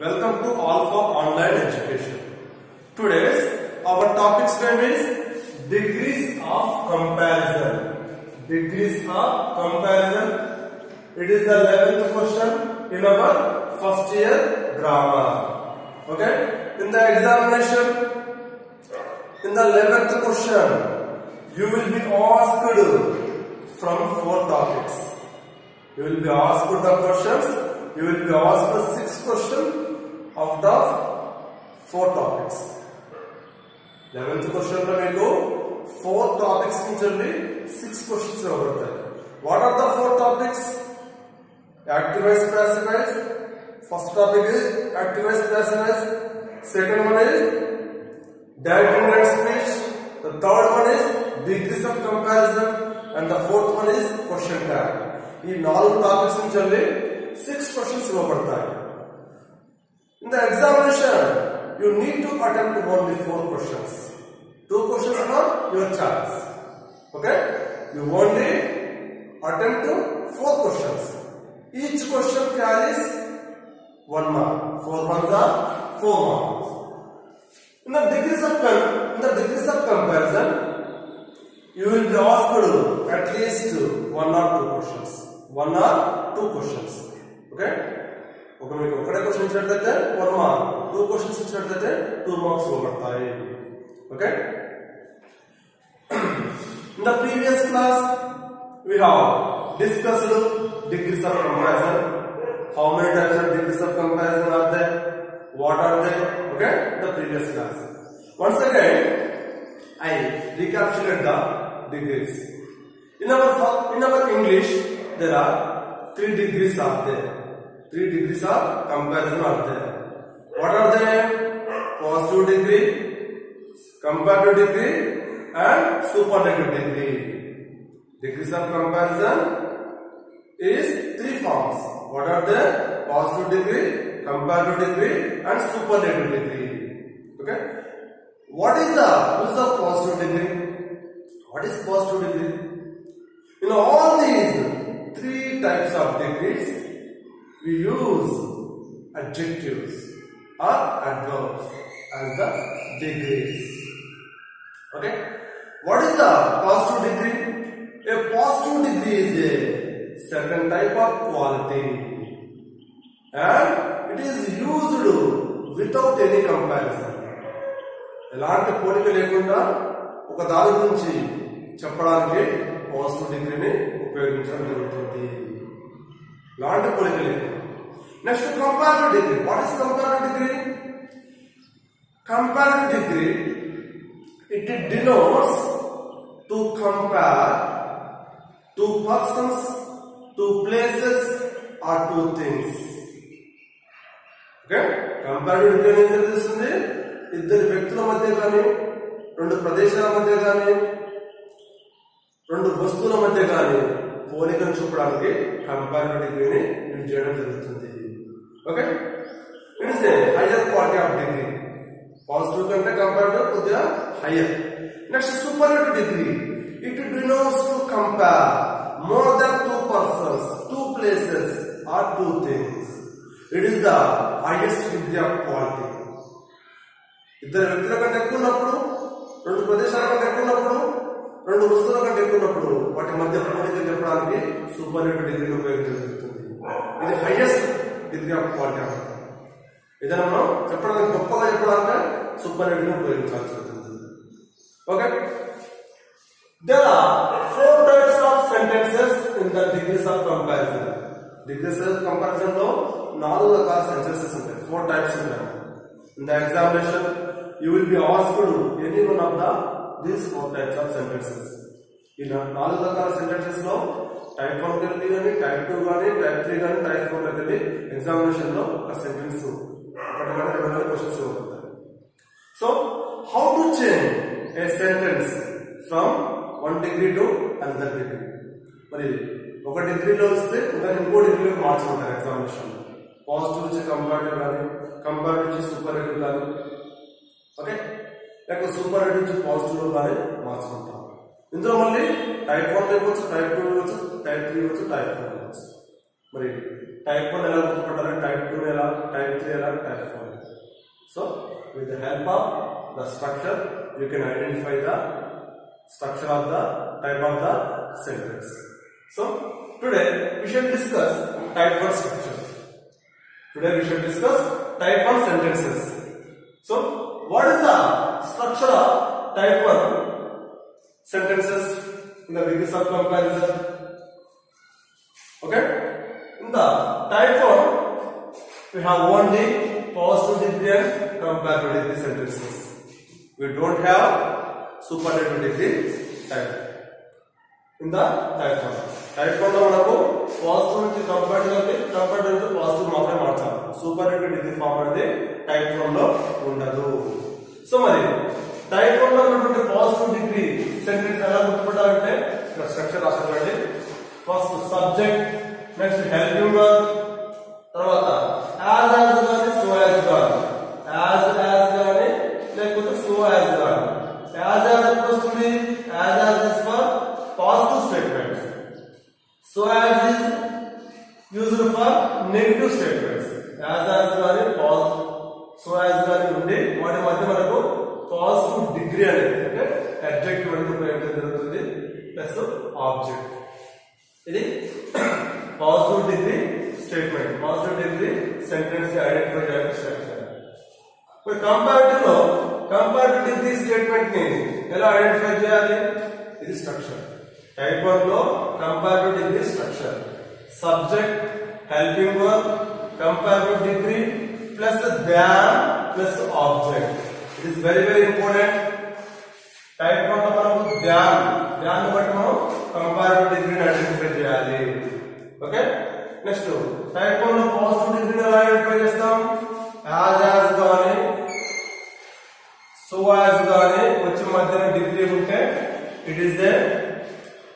Welcome to all for Online Education. Today's our topic's name is degrees of comparison. Degrees of comparison. It is the 11th question in our first year grammar. Okay? In the examination, in the 11th question, you will be asked from four topics. You will be asked the questions. You will be asked the six questions of the four topics. Eleventh క్వశ్చన్లో మీకు four topics నుంచి six questions ఇవ్వబడతాయి what are the four topics activise passivise first topic is activise passivise second one is direct indirect speech. The third one is degrees of comparison and the fourth one is question tag. ఈ నాలుగు topics నుంచి six questions In the examination, you need to attempt only four questions. Two questions from your chance. Okay? You only attempt to four questions. Each question carries one mark. Four ones are four marks. In the degrees of in the degrees of comparison, you will be asked at least one or two questions. One or two questions. Okay? ఒక మీకు ఒకటే question ఇచ్చినట్లయితే one mark two questions ఇచ్చినట్లయితే two marks ఇవ్వబడతాయి okay in the previous class we have discussed degrees of comparison. How many types of degrees of comparison are there? What are they? Okay, the previous class. Once again, I recapitulate the degrees. In our fir- in our English, there are three degrees are there. Three degrees of comparison are there. What are they? Positive degree, comparative degree, and superlative degree. Degrees of comparison is three forms. What are they? Positive degree, comparative degree, and superlative degree. Okay. What is the use of positive degree? What is positive degree? In all these three types of degrees, we use adjectives or adverbs as the degrees. Okay. What is the positive degree? A positive degree is a certain type of quality and it is used without any comparison. ఎలాంటి పోలిక లేకుండా ఒక దాని గురించి చెప్పడానికి positive డిగ్రీని ఉపయోగించడం జరుగుతుంది ఎలాంటి పోలిక లేకుండా next comparative degree what is comparative degree comparative degree it denotes to compare two persons two places or two things okay comparative degree ఏం తెలుస్తుంది. ఇద్దరు వ్యక్తుల మధ్య కానీ రెండు ప్రదేశాల మధ్య కానీ రెండు వస్తువుల మధ్య కానీ పోలికను చూపడానికి కంపారిటివ్ డిగ్రీని యూజ్ చేయడం జరుగుతుంది. Okay it is a higher quality of degree positive కంటే కంపారిటివ్ కొద్దిగా higher next superlative degree it denotes to compare more than two persons two places or two things it is the highest degree of quality ఇద్దరు వ్యక్తుల కంటే ఎక్కువ ఉన్నప్పుడు రెండు ప్రదేశాల కంటే ఎక్కువ ఉన్నప్పుడు రెండు వస్తువుల కంటే ఎక్కువ ఉన్నప్పుడు వాటి మధ్య పోలిక చెప్పడానికి సూపర్ డిగ్రీని ఉపయోగించబడుతుంది ఇది హైయెస్ట్ డిగ్రీ ఆఫ్ క్వాలిటీ అన్నమాట ఏదైనా మనం చెప్పడానికి గొప్పగా చెప్పడానికి సూపర్లేటివ్ని ఉపయోగించాల్సి ఉంటుంది. Okay? There are four types of sentences in the degrees of comparison degrees of కంపారిజన్లో నాలుగు రకాల సెంటెన్సెస్ ఉంటాయి. ఫోర్ టైప్స్ ఉంటాయి. In the examination you will be asked any one of the these four types of sentences ఈ నాలుగు రకాల సెంటెన్సెస్లో type one వెళ్ళి కానీ టైప్ టూ కానీ టైప్ త్రీ కానీ టైప్ ఫోర్ వెళ్ళి ఎగ్జామినేషన్లో ఒక సెంటెన్స్ ఒకటి కానీ రెండు కానీ questions so how to change a sentence from one degree to another degree మరి ఒక డిగ్రీలో వస్తే ఇంకా ఇంకో డిగ్రీలోకి మార్చుకుంటారు ఎగ్జామినేషన్ పాజిటివ్ నుంచి కంపారిటివ్ కానీ కంపారిటివ్ నుంచి సూపరేటివ్ కానీ. ఓకే లేక సూపరేటివ్ నుంచి పాజిటివ్ కానీ మార్చుకుంటాం ఇందులో మళ్ళీ టైప్ వన్ ఇవ్వచ్చు టైప్ టూ ఇవ్వచ్చు టైప్ త్రీ ఇవ్వచ్చు టైప్ ఫోర్ ఇవ్వచ్చు మరి టైప్ వన్ ఎలా గుర్తుపట్టాలి టైప్ టూ ఎలా టైప్ త్రీ ఎలా type form. So, with the help of the structure, you can identify the structure of the type of the sentence. So, today we shall discuss type 1 structure. Today we shall discuss type 1 sentences. So, what is the structure of type 1 sentences in the beginning of comparison? Okay? In the type 1, we have only positive degree and comparative degree sentences. We don't have superlative degree type. In the type 1. Type 1 లో మనకు positive నుంచి comparative అంటే comparative నుంచి positive మాత్రమే మార్చాలి super degree form అనేది type 1 లో ఉండదు సో మరి టైప్లో ఉన్నటువంటి పాజిటివ్ డిగ్రీ సెంటెన్స్ ఎలా గుర్తుపట్టాలంటే ఇక్కడ స్ట్రక్చర్ రాసుకోండి first subject next helping verb తర్వాత పాజిటివ్ డిగ్రీ అనేది అంటే అడ్జెక్టివ్ అనేది ఉపయోగించడం జరుగుతుంది ప్లస్ ఆబ్జెక్ట్ ఇది positive degree statement positive degree sentence identify చేయడానికి స్ట్రక్చర్ ఇప్పుడు కంపారిటివ్లో కంపారిటివ్ డిగ్రీ స్టేట్మెంట్ని ఎలా ఐడెంటిఫై చేయాలి? ఇది స్ట్రక్చర్ టైప్ వన్లో comparative degree structure subject helping verb comparative degree plus than plus object it is very very important type వన్లో మనకు ధ్యాన్ ధ్యాన్ బట్టి మనం కంపారిటివ్ డిగ్రీని ఐడెంటిఫై చేయాలి ఓకే నెక్స్ట్ టైప్ వన్లో పాజిటివ్ డిగ్రీని ఎలా ఐడెంటిఫై చేస్తాం యాజ్ యాజ్ గాని సో యాజ్ గాని వచ్చి మధ్యన డిగ్రీ ఉంటే it is a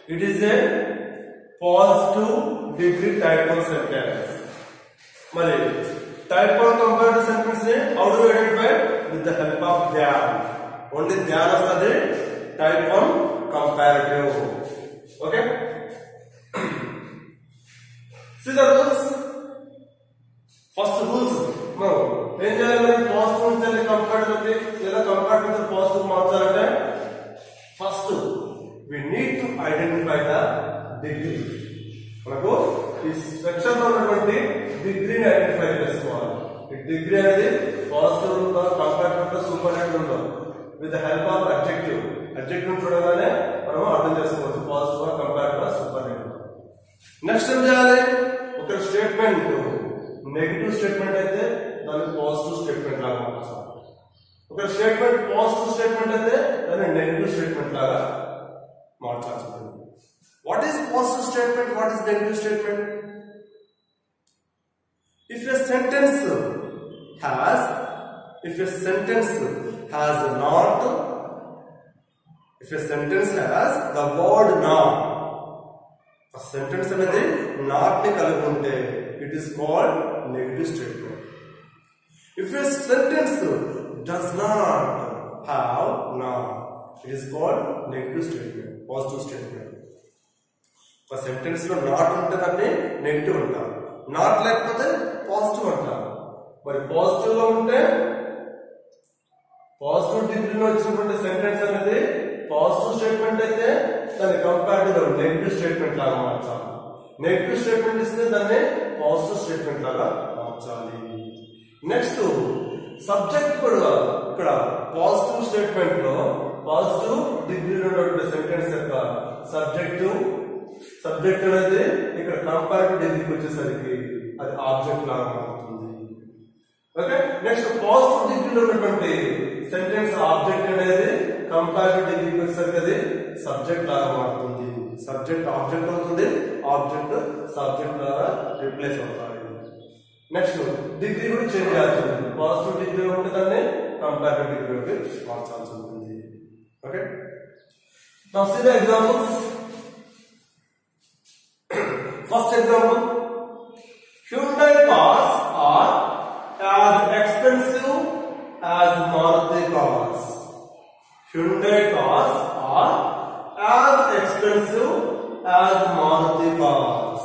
it is a positive degree type one sentence మరి type one comparative సెంటెన్స్ని how do identify with the help of than only than వస్తుంది. Type one comparative okay see the rules first rules మనం ఏం చేయాలి మరి? Positive నుంచి comparative లేదా comparative నుంచి positive మార్చాలంటే? First we need to identify the degree మనకు ఈ స్ట్రక్చర్లో ఉన్నటువంటి డిగ్రీని ఐడెంటిఫై చేసుకోవాలి. డిగ్రీ అనేది పాజిటివ్ ఉందో కంపారిటివ్ ఉందో సూపర్ ఉందో with help of adjective adjective చూడగానే మనం అర్థం చేసుకోవచ్చు పాజిటివ్ కంపారిటివ్ సూపర్ నెక్స్ట్ ఏం చేయాలి ఒక స్టేట్మెంట్ నెగిటివ్ స్టేట్మెంట్ అయితే దాన్ని పాజిటివ్ స్టేట్మెంట్ లాగా మార్చాలి ఒక స్టేట్మెంట్ పాజిటివ్ స్టేట్మెంట్ అయితే దాన్ని నెగిటివ్ స్టేట్మెంట్ లాగా మార్చాల్సి ఉంటుంది what is positive statement what is negative statement if a sentence has if a sentence has not if a sentence has the word not sentence అనేది నాట్ని కలిగి ఉంటే it is called negative statement if a sentence does not have not it is called negative statement positive statement ఒక సెంటెన్స్లో not ఉంటే దాన్ని negative అంటారు. Not లేకపోతే పాజిటివ్ అంటారు. మరి పాజిటివ్లో ఉంటే పాజిటివ్ డిగ్రీలో వచ్చినటువంటి సెంటెన్స్ అనేది పాజిటివ్ స్టేట్మెంట్ అయితే దాన్ని కంపారిటివ్ నెగిటివ్ స్టేట్మెంట్ లాగా మార్చాలి. నెగిటివ్ స్టేట్మెంట్ ఇస్తే దాన్ని పాజిటివ్ స్టేట్మెంట్ లాగా మార్చాలి. నెక్స్ట్ సబ్జెక్ట్ కూడా ఇక్కడ పాజిటివ్ స్టేట్మెంట్లో పాజిటివ్ డిగ్రీలో ఉన్నటువంటి సెంటెన్స్ యొక్క సబ్జెక్టు సబ్జెక్ట్ అనేది ఇక్కడ కంపారిటివ్ డిగ్రీకి వచ్చేసరికి అది ఆబ్జెక్ట్ లాగా మారుతుంది. ఓకే నెక్స్ట్ పాజిటివ్ డిగ్రీలో ఉన్నటువంటి సెంటెన్స్ ఆబ్జెక్ట్ అనేది కంపారిటివ్ డిగ్రీకి వచ్చేసరికి అది సబ్జెక్ట్ లాగా మారుతుంది. సబ్జెక్ట్ ఆబ్జెక్ట్ అవుతుంది. ఆబ్జెక్ట్ సబ్జెక్ట్ ద్వారా రిప్లేస్ అవుతాయి. నెక్స్ట్ డిగ్రీ కూడా చేంజ్ చేయాల్సి ఉంటుంది పాజిటివ్ డిగ్రీ ఉంటే దాన్ని కంపారిటివ్ డిగ్రీలోకి మార్చాల్సి ఉంటుంది. ఓకే నా see examples first example Hyundai car as expensive as Maruti cars. Hyundai cars are as expensive as Maruti cars.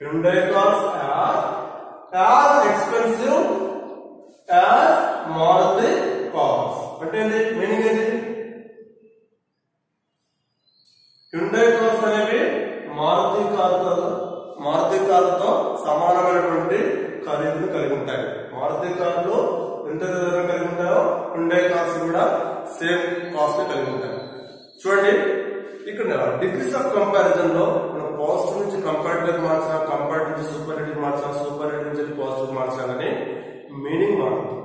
Hyundai cars are as expensive as Maruti cars. అంటే ఏంటి meaning ఏంటి Hyundai cars అనేవి మారుతి కారుతో మారుతి కారుతో సమానమైనటువంటి ఖరీదును కలిగి ఉంటాయి మారుతి ఎంత ధర కలిగి ఉంటాయో హ్యుండై కార్స్ కూడా సేమ్ కాస్ట్ కలిగి ఉంటాయి. చూడండి ఇక్కడ డిగ్రీస్ ఆఫ్ కంపారిజన్లో మనం పాజిటివ్ నుంచి కంపారిటివ్ మార్చా కంపారిటివ్ నుంచి సూపరేటివ్ మార్చా సూపరేటివ్ నుంచి పాజిటివ్ మార్చాలని మీనింగ్ మారద్దు.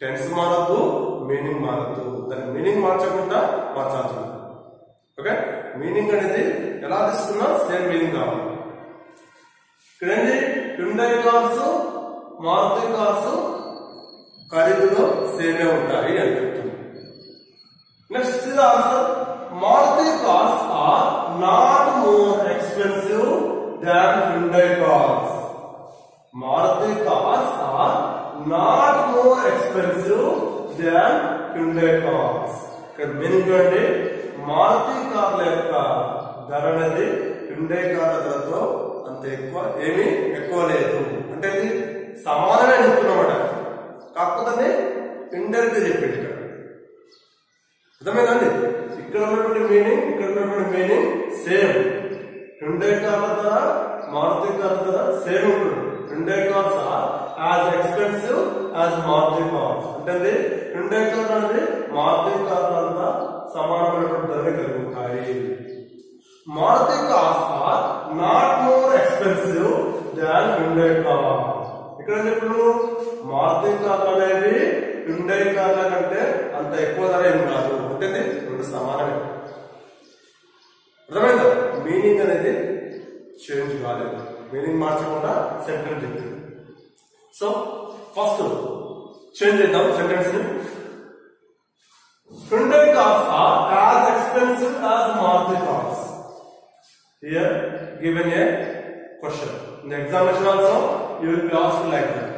టెన్స్ మారద్దు మీనింగ్ మారద్దు. దాని మీనింగ్ మార్చకుండా మార్చాల్సి ఓకే మీనింగ్ అనేది ఎలా తీసుకున్నా సేమ్ మీనింగ్ కావాలి. ఇక్కడ ఏంటి? హ్యుండై కార్స్ మారుతి కార్స్ ఖరీదులో సేమే ఉంటాయి అని చెప్తుంది. నెక్స్ట్ ఇది answer Maruti cars are not more expensive than Hyundai cars Maruti cars are not more expensive than Hyundai cars ఇక్కడ మీనింగ్ మారుతి కార్ల యొక్క ధర అనేది హ్యుండై కార్ల ధరతో అంత ఎక్కువ ఏమీ ఎక్కువ లేదు. అంటే ఇది సమానమే చెప్తున్నమాట కాకపోతే ఇండైరెక్ట్ చెప్పింది ఇక్కడ అర్థమైందండి? ఇక్కడ ఉన్నటువంటి మీనింగ్ ఇక్కడ ఉన్నటువంటి మీనింగ్ సేమ్ రెండే కార్ల ధర మారుతి కార్ల ధర సేమ్ ఉంటుంది. రెండే cars as expensive as Maruti cars అంటే రెండే కార్ అనేది మారుతి కార్లంతా సమానమైనటువంటి ధర కలిగి ఉంటాయి Maruti cars not more expensive than రెండే కార్ ఇక్కడ చెప్పుడు మారుతి కార్లు అనేవి హ్యుండై కార్ల కంటే అంత ఎక్కువ ధర ఏం కాదు. ఉంటుంది రెండు సమానమే. అర్థమైందా? మీనింగ్ అనేది చేంజ్ కాలేదు. మీనింగ్ మార్చకుండా సెంటెన్స్ చెప్తుంది. సో ఫస్ట్ చేంజ్ చేద్దాం సెంటెన్స్ని. Hyundai cars are as expensive as Maruti cars. Here a question question. Also you will be be like that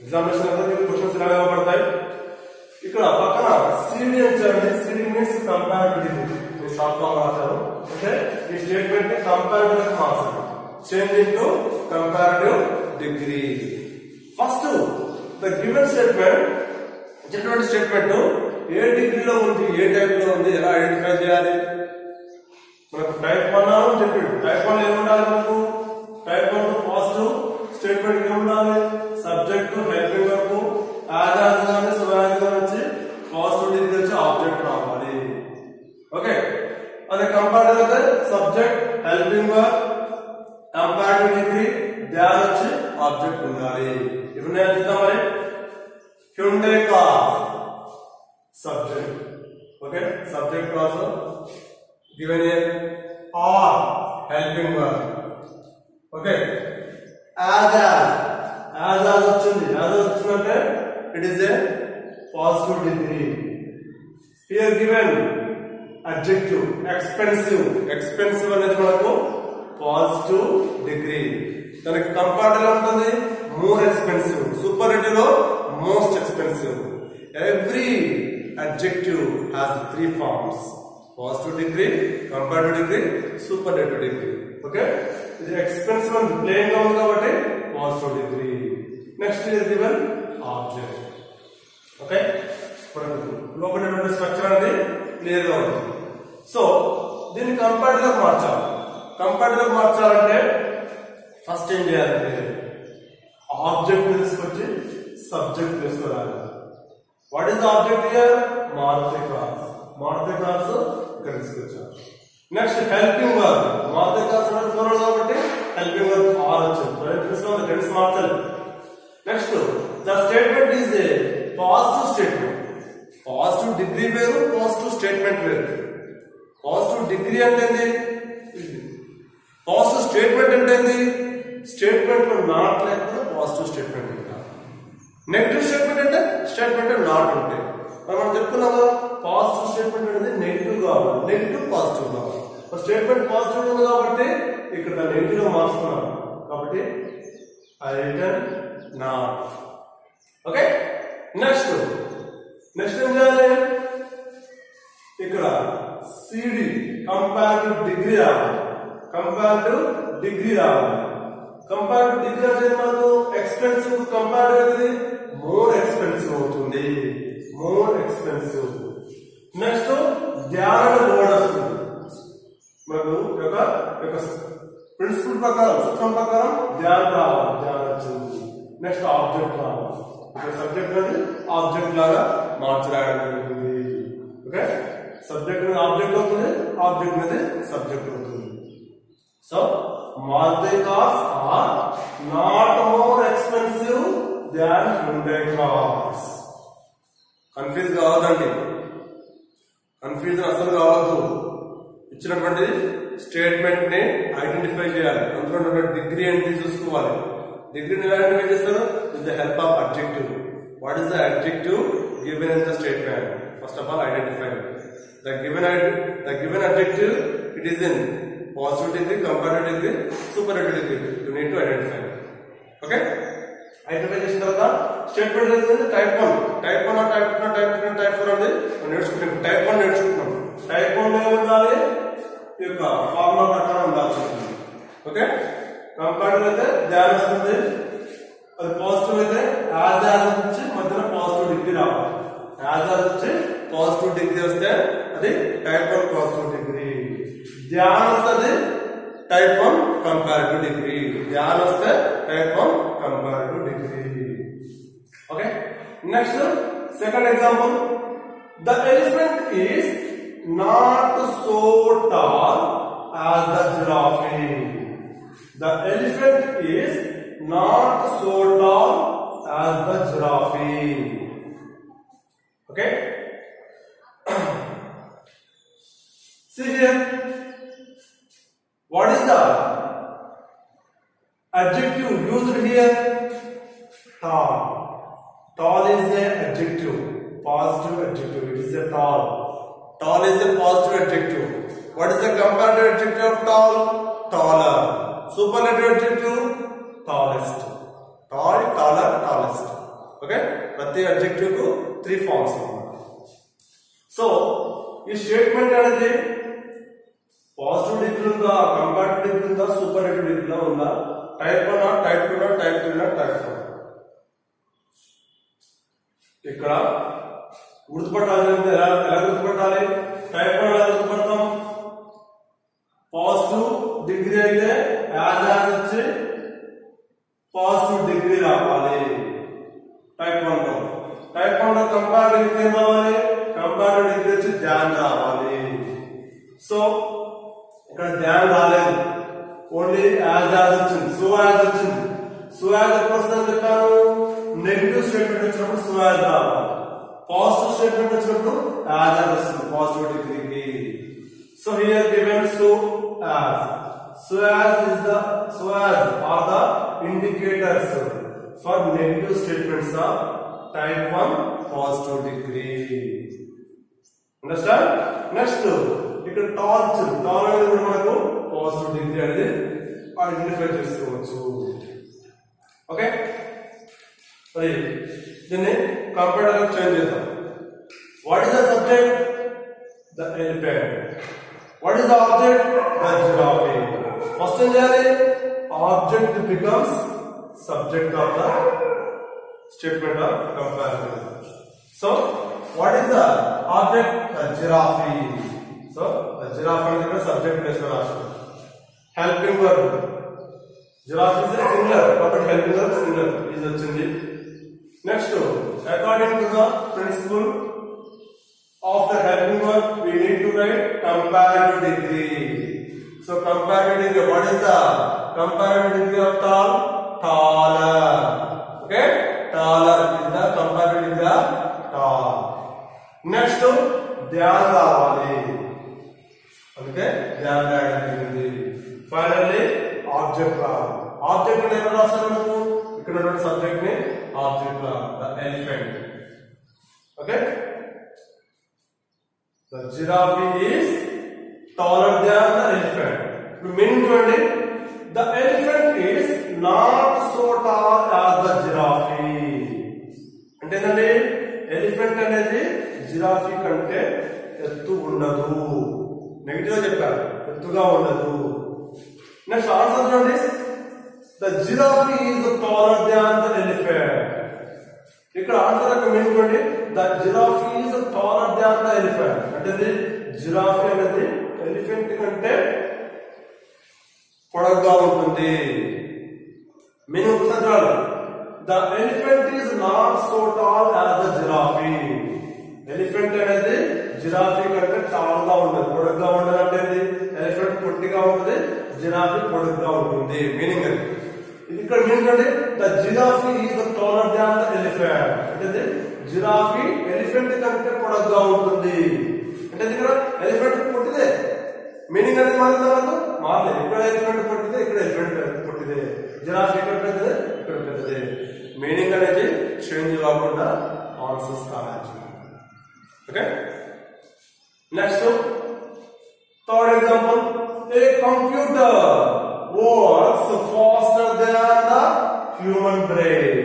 examination అంతా మీకు క్వశ్చన్స్ ఇలా ఇవ్వబడతాయి ఇక్కడ పక్కన సిడి అని చూడండి CD means comparative degree short form రాశారు అంటే ఈ స్టేట్మెంట్ని కంపారిటివ్ మార్చాలి change into comparative degree first the given statement ఇచ్చినటువంటి స్టేట్మెంట్ ఏ డిగ్రీలో ఉంది ఏ టైప్లో ఉంది ఎలా ఐడెంటిఫై చేయాలి? మనకు టైప్ వన్ అని చెప్పిండు. టైప్ వన్ ఏముండాలి మనకు? స్టేట్మెంట్ ఏమి ఉండాలి. సబ్జెక్ట్ హెల్పింగ్ వర్క్ ఆధార్ కానీ సురాజ్ వచ్చి పాజిటివ్ వచ్చి ఆబ్జెక్ట్ రావాలి. ఓకే? అది కంపారిటివ్ అయితే subject helping verb comparative degree than వచ్చి ఆబ్జెక్ట్ ఉండాలి. ఇప్పుడు నేను చూద్దాం మరి? Hyundai car subject. okay subject also given or helping verb okay? As as as వచ్చింది as వచ్చిందంటే it is a positive degree here given adjective expensive expensive అనేది మనకు పాజిటివ్ డిగ్రీ దానికి కంపార్టివ్ ఉంటుంది more expensive సూపర్లేటివ్లో most expensive every adjective has three forms positive degree comparative degree superlative degree okay ఇది expense one ప్లేన్గా ఉంది కాబట్టి positive degree next is given object okay లోపలటువంటి structure అనేది క్లియర్గా ఉంది. సో దీన్ని కంపారిటివ్గా మార్చాలి కంపారిటివ్గా మార్చాలంటే ఫస్ట్ ఏం చేయాలంటే ఆబ్జెక్ట్ తీసుకొచ్చి subject తీసుకురాలి. What is object here Maruti class Maruti class ఇక్కడ తీసుకొచ్చారు నెక్స్ట్ హెల్పింగ్ వర్క్ మాత్రం కార్స్ ఫోర్ కాబట్టి హెల్పింగ్ వర్క్ ఆర్ వచ్చింది ప్రయత్నిస్తున్నాం టెన్స్ మార్చాలి next the statement is a positive statement positive degree వేరు పాజిటివ్ స్టేట్మెంట్ వేరు. పాజిటివ్ డిగ్రీ అంటే ఏంది? పాజిటివ్ స్టేట్మెంట్ అంటే ఏంది? స్టేట్మెంట్లో నాట్ లేకపోతే పాజిటివ్ స్టేట్మెంట్ నెగిటివ్ స్టేట్మెంట్ అంటే స్టేట్మెంట్ నాట్ ఉంటాయి మనం చెప్పుకున్నాము పాజిటివ్ స్టేట్మెంట్ అనేది నెగిటివ్ కావాలి. నెగిటివ్ పాజిటివ్ కావాలి. స్టేట్మెంట్ పాజిటివ్ ఉంది కాబట్టి ఇక్కడ నెగిటివ్ మార్చుకున్నాం కాబట్టి I return not okay next next ఏం చేయాలి? ఇక్కడ సిడి కంపారిటివ్ డిగ్రీ రావాలి. కంపారిటివ్ డిగ్రీ రావాలి. కంపేర్ టు డిగ్రీ అంటే మనకు ఎక్స్పెన్సివ్ కంపేర్ అనేది మోర్ ఎక్స్పెన్సివ్ అవుతుంది. మోర్ ఎక్స్పెన్సివ్ నెక్స్ట్ ధ్యాన లోడ్ వస్తుంది. యొక్క యొక్క ప్రిన్సిపల్ ప్రకారం సూత్రం ప్రకారం ధ్యానం రావాలి ధ్యానం వచ్చింది నెక్స్ట్ ఆబ్జెక్ట్ రావాలి ఇక్కడ సబ్జెక్ట్ అనేది ఆబ్జెక్ట్ లాగా మార్చరాయడం జరుగుతుంది. ఓకే సబ్జెక్ట్ అనేది ఆబ్జెక్ట్ అవుతుంది ఆబ్జెక్ట్ అనేది సబ్జెక్ట్ అవుతుంది. So Maruti cars are not more expensive than Hyundai cars confuse కావద్దండి. Confusion అసలు కావద్దు. ఇచ్చినటువంటి స్టేట్మెంట్ని ఐడెంటిఫై చేయాలి. అందులో ఉన్నటువంటి డిగ్రీ ఏంటి చూసుకోవాలి. డిగ్రీని ఐడెంటిఫై చేస్తారు? With the help of adjective what is the adjective given in the statement first of all identify the given the given adjective it is in positive degree comparative degree superlative degree you need to identify okay identify చేసిన తర్వాత statement type one type one type type type four అనేది నేర్చుకుంటాం. Type one నేర్చుకుంటున్నాం. Type one ఉండాలి? ఈ యొక్క formula ప్రకారం ఉండాల్సి ఉంటుంది. ఓకే? కంపారిటివ్ అయితే ధ్యానం వస్తుంది అది పాజిటివ్ అయితే యాజ్ యాజ్ వచ్చి మధ్యలో పాజిటివ్ డిగ్రీ రావాలి. యాజ్ యాజ్ వచ్చి పాజిటివ్ డిగ్రీ వస్తే అది టైప్ వన్ పాజిటివ్ డిగ్రీ. ధ్యానం వస్తుంది టైప్ వన్ కంపారిటివ్ డిగ్రీ. ధ్యానం వస్తే type one comparative degree. Okay? Next second example. The elephant is not so tall as the giraffe. The elephant is not so tall as the giraffe. Okay? See here. What is the adjective used here? Tall. Tall is the adjective. Positive adjective. It is a tall. Tall is a positive adjective. What is the comparative adjective of tall? Taller. Superlative adjective? Tallest. Tall, taller, tallest. Okay? ప్రతి adjective కు three forms so ఈ statement అనేది positive degree ఉందా comparative degree ఉందా super డిగ్రీలో ఉందా type one type two type three type four ఇక్కడ గుర్తుపట్టాలి అంటే ఎలా ఎలా గుర్తుపట్టాలి? టైప్ ఎలా గుర్తుపడతాం పాజిటివ్ డిగ్రీ అయితే యాజ్ యాజ్ వచ్చి పాజిటివ్ డిగ్రీ రావాలి. టైప్ వన్లో. టైప్ వన్లో డిగ్రీ ఏం రావాలి? కంపేర్ డిగ్రీ వచ్చి ధ్యాన్ రావాలి. సో ఇక్కడ ధ్యాన్ రాలేదు. ఓన్లీ యాజ్ యాజ్ వచ్చింది. సో యాజ్ వచ్చింది. సో యాజ్ ఎప్పుడు వస్తుందని చెప్పాను నెగిటివ్ స్టేట్మెంట్ వచ్చినప్పుడు సో యాజ్ రావాలి. పాజిటివ్ స్టేట్మెంట్ వచ్చినప్పుడు యాజ్ యాజ్ వస్తుంది పాజిటివ్ డిగ్రీకి so here given so as so as is the so as are the indicators for negative statements of type one positive degree understand next ఇక్కడ torch టార్ అనేది కూడా మనకు positive degree అనేది identify చేసుకోవచ్చు okay మరి దీన్ని కంప్యూటర్ చేంజ్ చేద్దాం what is the subject the elephant what is the object the giraffe first ఏం చేయాలి object becomes subject of the statement of comparison so what is the object the giraffe so the giraffe అనేది ఇక్కడ subject ప్లేస్లో రాస్తాం helping verb giraffe is singular కాబట్టి helping verb singular ఇది వచ్చింది Next, according to the principle of the helping verb, we need to write comparative degree so comparative degree what is the comparative degree of tall taller okay taller is the comparative degree of tall next than రావాలి అందుకే ధ్యాన్ రాయడం జరిగింది finally object రావాలి object ఎక్కడ రాస్తారు మనకు ఇక్కడ ఉన్నటువంటి సబ్జెక్ట్ని object the elephant okay the giraffe is taller than the elephant ఇప్పుడు మీనింగ్ చూడండి the elephant is not so tall as the giraffe అంటే ఏంటంటే ఎలిఫెంట్ అనేది జిరాఫీ కంటే ఎత్తు ఉండదు నెగిటివ్ చెప్పారు ఎత్తుగా ఉండదు నెక్స్ట్ ఆన్సర్ చూడండి the giraffe is taller than the elephant. ఇక్కడ ఆన్సర్ యొక్క meaning the giraffe is taller than the elephant అంటే జిరాఫీ అనేది ఎలిఫెంట్ కంటే పొడగ్గా ఉంటుంది. మీనింగ్ ఒకసారి చూడాలి. The elephant is not so tall as the giraffe elephant అనేది జిరాఫీ కంటే టాల్గా ఉంటుంది. పొడగ్గా ఉండదు అంటే ఎలిఫెంట్ పొట్టిగా ఉంటుంది. జిరాఫీ పొడగ్గా ఉంటుంది. మీనింగ్ అది ఇక్కడ ఏంటంటే the giraffe is taller than the elephant అంటే జిరాఫీ ఎలిఫెంట్ కంటే పొడగ్గా ఉంటుంది. అంటే ఇక్కడ ఎలిఫెంట్ పుట్టిదే మీనింగ్ అనేది మారిందా కాదు మారలేదు. ఇక్కడ ఎలిఫెంట్ పుట్టిదే ఇక్కడ ఎలిఫెంట్ పుట్టిదే జిరాఫీ ఇక్కడ పెద్దదే? ఇక్కడ పెద్దదే. మీనింగ్ అనేది చేంజ్ కాకుండా ఆన్సర్స్ కావచ్చు okay next third example a computer works faster than the human brain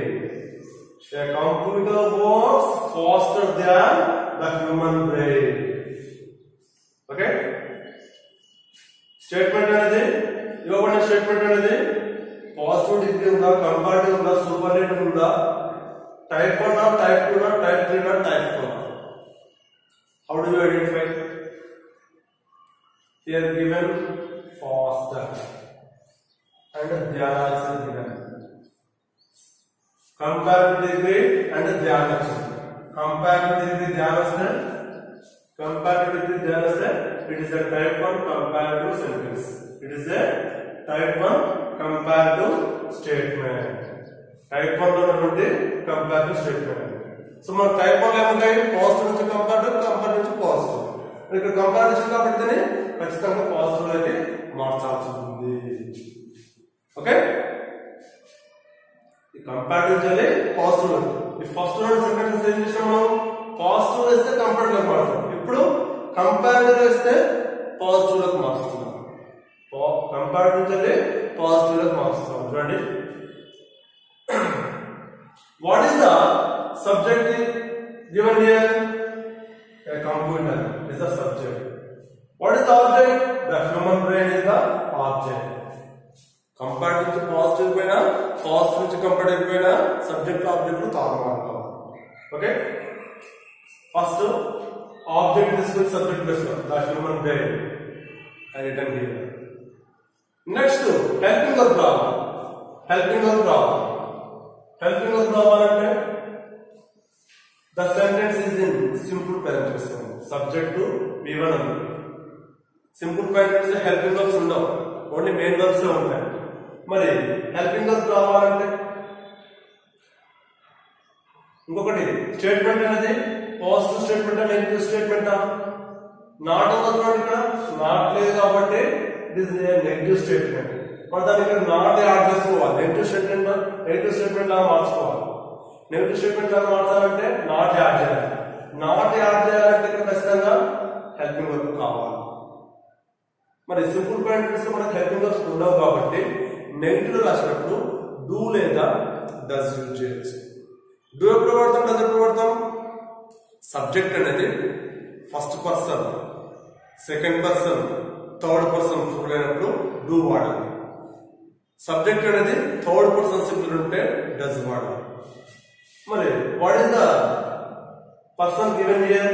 A computer works faster than the human brain. Okay? Statement అనేది ఇవ్వబడిన స్టేట్మెంట్ అనేది పాజిటివ్ డిగ్రీ ఉందా కంపారిటివ్ ఉందా సూపర్లేటివ్ ఉందా type one type two type three type four how do you identify here given faster and than is given. Comparative degree and ధ్యాన comparative degree ధ్యాన comparative degree ధ్యాన it is a type 1 comparative sentence it is a type 1 comparative statement type 1 లో ఉన్నటువంటి comparative statement so మన type 1 లో ఏముంటాయి positive నుంచి comparative comparative నుంచి పాజిటివ్ ఇక్కడ కంపారిటివ్ కాబట్టి ఖచ్చితంగా పాజిటివ్ అయితే మార్చాల్సి ఉంది ఓకే ఈ కంపారిటివ్ చేయాలి పాజిటివ్ ఈ ఫస్ట్ రెండు సెకండ్స్ ఏం చేసాం మనం పాజిటివ్ వేస్తే కంపారిటివ్ మారుతాం ఇప్పుడు కంపారిటివ్ వేస్తే పాజిటివ్లకు మారుస్తున్నాం కంపారిటివ్ చేయాలి పాజిటివ్లకు మారుస్తున్నాం చూడండి. What is the subject given here a computer is the subject. What is the object? The human brain is the object. కంపార్ట్ నుంచి పాజిటివ్ పోయినా పాజిటివ్ నుంచి కంపార్ట్ అయిపోయినా సబ్జెక్ట్ ఆబ్జెక్ట్ తారుమారు ఓకే ఫస్ట్ ఆబ్జెక్ట్ తీసుకుని subject place the human brain I return here next helping our problem helping our problem helping our problem అంటే the sentence is in simple present tense subject to V1 ఉంది simple present tense helping verbs ఉండవు only main verbs ఉంటాయి మరి helping verb రావాలంటే ఇంకొకటి statement అనేది positive statement negative statement? Not ఉన్నటువంటి ఇక్కడ నాట్ లేదు కాబట్టి ఇట్ ఇస్ నెగిటివ్ స్టేట్మెంట్. మరి దాన్ని ఇక్కడ నాట్ యాడ్ చేసుకోవాలి. నెగిటివ్ స్టేట్మెంట్ నెగిటివ్ స్టేట్మెంట్ లాగా మార్చుకోవాలి. నెగిటివ్ స్టేట్మెంట్ లాగా మార్చాలంటే నాట్ యాడ్ చేయాలి. నాట్ యాడ్ చేయాలంటే ఇక్కడ ఖచ్చితంగా హెల్పింగ్ వర్క్ కావాలి. మరి సింపుల్ పాయింట్ మనకు హెల్పింగ్ వర్క్స్ ఉండవు కాబట్టి నెగిటివ్ రాసినప్పుడు డూ లేదా డస్ యూజ్ చేయొచ్చు డూ ఎప్పుడు వాడతాం? డస్ ఎప్పుడు వాడతాం? సబ్జెక్ట్ అనేది first person second person third person plural అయినప్పుడు డూ వాడాలి. సబ్జెక్ట్ అనేది థర్డ్ పర్సన్ సింపుల్ ఉంటే డస్ వాడాలి. మరి what is the person given here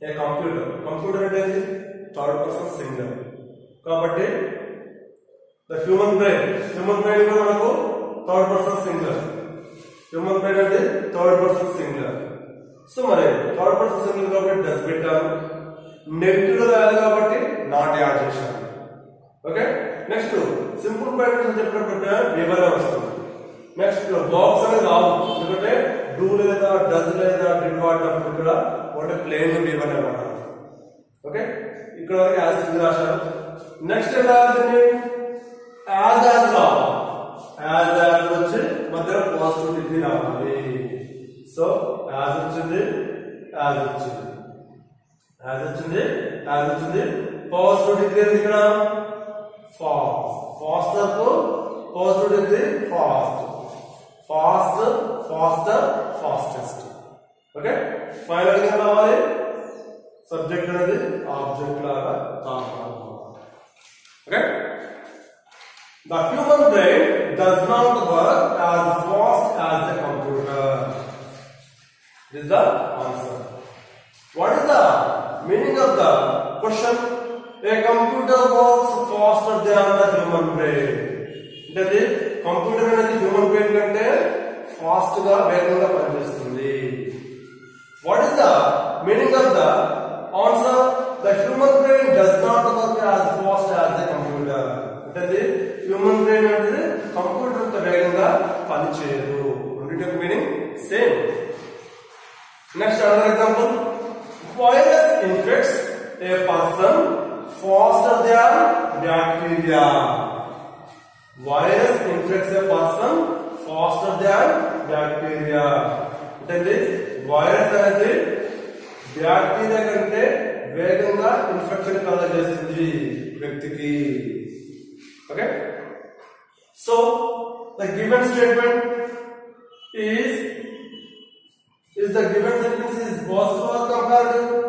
a computer computer అంటే థర్డ్ పర్సన్ సింగల్ కాబట్టి the human brain human brain కూడా మనకు third person singular human brain అంటే థర్డ్ పర్సన్ సింగులర్ సో మరి థర్డ్ పర్సన్ సింగల్ కాబట్టి డస్ పెట్టాను నెగిటివ్లో రాయాలి కాబట్టి నాట్ యాడ్ చేశాను. ఓకే నెక్స్ట్ సింపుల్ ప్యాటర్న్ చెప్పినప్పుడు వివరణ వస్తుంది. నెక్స్ట్ బాక్స్ అనేది రాదు. ఎందుకంటే డూ లేదా డజ్ లేదా డిడ్ వాడినప్పుడు ఇక్కడ ఒకటి ప్లేన్ వివరణ వాడాలి. ఓకే ఇక్కడ వరకు యాజ్ రాశారు నెక్స్ట్ ఎలా యాజ్ యాజ్ రావాలి యాజ్ యాజ్ వచ్చి మధ్యలో పాజిటివ్ డిగ్రీ రావాలి. సో యాజ్ వచ్చింది యాజ్ వచ్చింది. యాజ్ వచ్చింది యాజ్ వచ్చింది. పాజిటివ్ డిగ్రీ ఉంది ఇక్కడ? Fast ఫాస్టర్కు positive degree fast fast faster fastest okay ఫైనల్గా రావాలి? సబ్జెక్ట్ అనేది ఆబ్జెక్ట్ లాగా కావాలి okay The human brain does not work as fast as the computer. This is the answer. What is the meaning of the question? A computer works faster than the human brain. అంటే computer అనేది human brain కంటే fast గా వేగంగా పనిచేస్తుంది what is the meaning of the answer the human brain does not work as fast as the computer అంటే human brain అనేది computer అంత వేగంగా పనిచేయదు. రెండింటి meaning same next other example virus infects a person faster than bacteria virus infects a person faster than bacteria అంటే virus అనేది bacteria కంటే వేగంగా ఇన్ఫెక్షన్ కలగజేస్తుంది వ్యక్తికి. Okay So the given statement is is the given sentence is possible or comparative?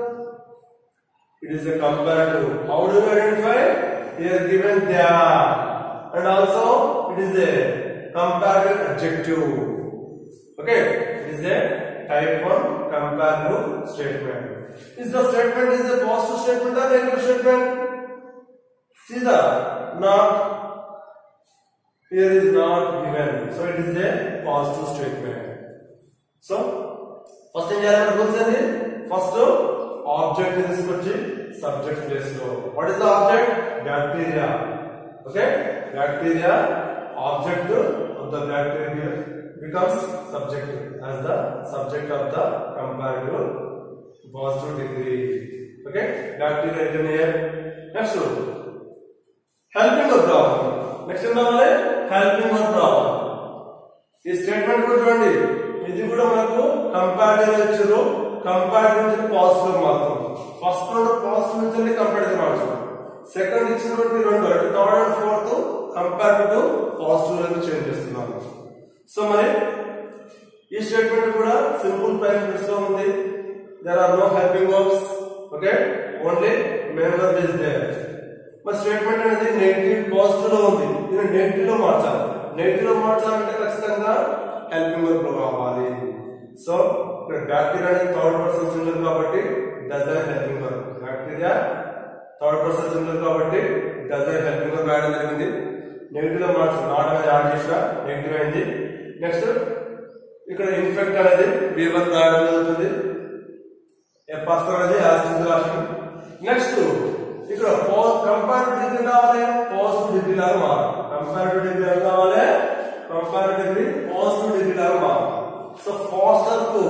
It is a comparative. How do you identify? Here given there and also it is a comparative adjective. Okay, it is a type 1 comparative statement. Is the statement is a positive statement or negative statement? See the not here is not given. So it is a positive statement. So first ఏం చేయాలి rules ఏంటి first object తీసుకొచ్చి subject ప్లేస్లో what is the object bacteria okay bacteria object of the bacteria becomes subject as the subject of the comparative positive degree okay bacteria engineer next helping of problem next ఏం కావాలి helping of problem ఈ statement కూడా చూడండి. ఇది కూడా మనకు comparative ఇచ్చారు. Comparative నుంచి పాజిటివ్ మాత్రం ఫస్ట్ రెండు పాజిటివ్ నుంచి కంపారిటివ్ మార్చారు సెకండ్ ఇచ్చినటువంటి రెండు అంటే third and fourth comparative positive అనేది చేంజ్ చేస్తున్నాను సో మరి ఈ స్టేట్మెంట్ కూడా సింపుల్ ప్రైస్లో ఉంది. There are no helping verbs okay only main verb is there మరి స్టేట్మెంట్ అనేది నెగిటివ్ పాజిటివ్లో ఉంది. దీన్ని నెగిటివ్లో మార్చాలి. నెగిటివ్లో మార్చాలంటే ఖచ్చితంగా హెల్పింగ్ వర్క్లో కావాలి. సో ఇక్కడ బ్యాక్టీరియా అనేది థర్డ్ పర్సన్ సింగులర్ కాబట్టి does helping verb bacteria third person singular కాబట్టి డజ్ హెల్పింగ్ వర్క్ రాయడం జరిగింది. నెగిటివ్లో మార్చి నాట్ అనేది యాడ్ చేసిన నెగిటివ్ అయింది. నెక్స్ట్ ఇక్కడ ఇన్ఫెక్ట్ అనేది బి రాయడం జరుగుతుంది. ఏ పర్సన్ అనేది యాసిడ్ రాసిన నెక్స్ట్ ఇక్కడ కంపారిటివ్ డిగ్రీ కావాలి పాజిటివ్ డిగ్రీ లాగా మారాలి కంపారిటివ్ డిగ్రీ ఎలా కావాలి కంపారిటివ్ డిగ్రీ పాజిటివ్ డిగ్రీ లాగా మారాలి సో ఫాస్టర్కు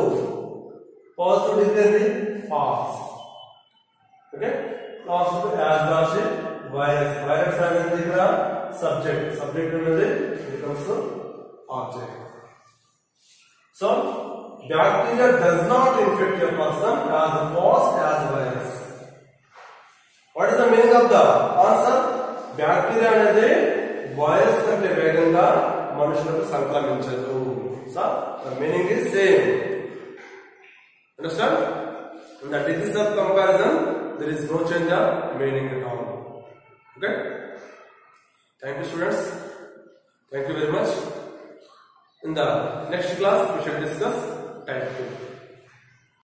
పాజిటివ్ డిగ్రీ ఏంటి? ఫాస్ట్ ఓకే లాస్ట్ యాజ్ రాసి వైరస్ వైరస్ అనేది ఇక్కడ? సబ్జెక్ట్ సబ్జెక్ట్ అనేది becomes object so bacteria does not infect a person as fast as virus What is the meaning of the answer bacteria అనేది virus కంటే వేగంగా మనుషులకు సంక్రమించదు so the meaning is same understand in the degrees of comparison there is no change of meaning at all okay thank you students thank you very much In the next class, we shall discuss type 2.